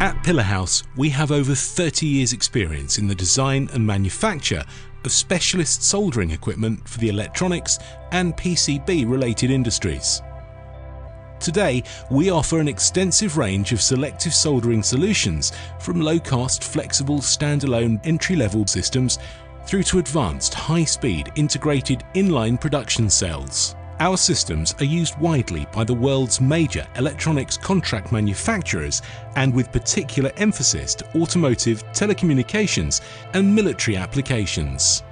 At Pillarhouse, we have over 30 years' experience in the design and manufacture of specialist soldering equipment for the electronics and PCB related industries. Today, we offer an extensive range of selective soldering solutions from low-cost, flexible, standalone entry-level systems through to advanced, high-speed, integrated inline production cells. Our systems are used widely by the world's major electronics contract manufacturers and with particular emphasis to automotive, telecommunications and military applications.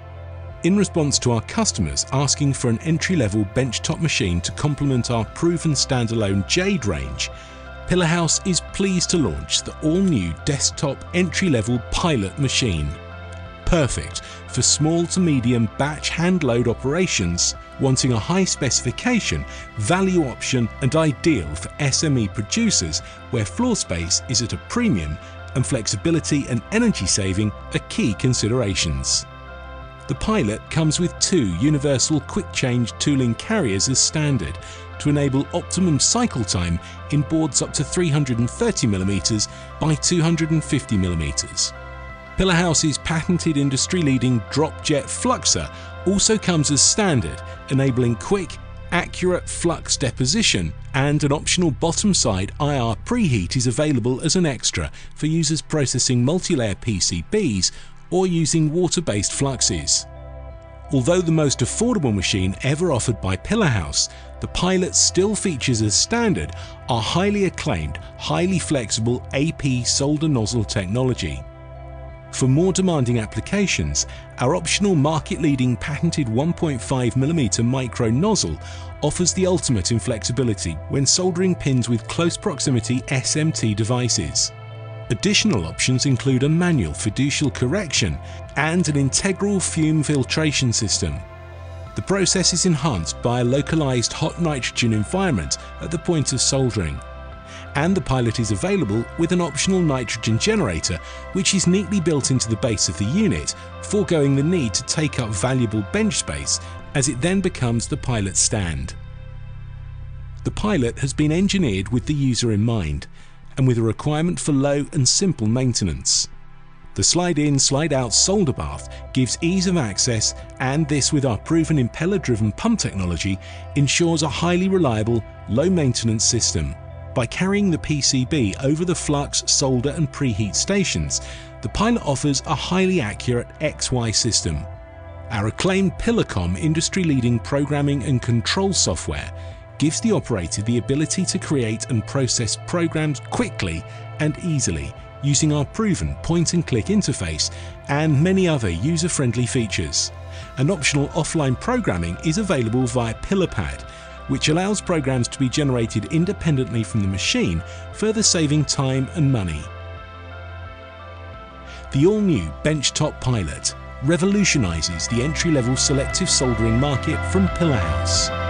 In response to our customers asking for an entry-level benchtop machine to complement our proven standalone Jade range, Pillarhouse is pleased to launch the all-new desktop entry-level pilot machine perfect for small to medium batch hand load operations, wanting a high specification, value option and ideal for SME producers where floor space is at a premium and flexibility and energy saving are key considerations. The Pilot comes with two universal quick change tooling carriers as standard to enable optimum cycle time in boards up to 330mm by 250mm. Pillarhouse's patented industry-leading drop-jet fluxer also comes as standard, enabling quick, accurate flux deposition and an optional bottom side IR preheat is available as an extra for users processing multi-layer PCBs or using water-based fluxes. Although the most affordable machine ever offered by Pillarhouse, the Pilot still features as standard our highly acclaimed, highly flexible AP solder nozzle technology. For more demanding applications, our optional market-leading patented 1.5mm micro nozzle offers the ultimate in flexibility when soldering pins with close proximity SMT devices. Additional options include a manual fiducial correction and an integral fume filtration system. The process is enhanced by a localized hot nitrogen environment at the point of soldering and the pilot is available with an optional nitrogen generator which is neatly built into the base of the unit, foregoing the need to take up valuable bench space as it then becomes the pilot stand. The pilot has been engineered with the user in mind and with a requirement for low and simple maintenance. The slide-in, slide-out solder bath gives ease of access and this with our proven impeller-driven pump technology ensures a highly reliable, low-maintenance system. By carrying the PCB over the flux, solder and preheat stations, the Pilot offers a highly accurate XY system. Our acclaimed Pillarcom industry-leading programming and control software gives the operator the ability to create and process programs quickly and easily using our proven point-and-click interface and many other user-friendly features. An optional offline programming is available via PillarPad which allows programs to be generated independently from the machine, further saving time and money. The all-new Benchtop Pilot revolutionises the entry-level selective soldering market from Pillarhouse.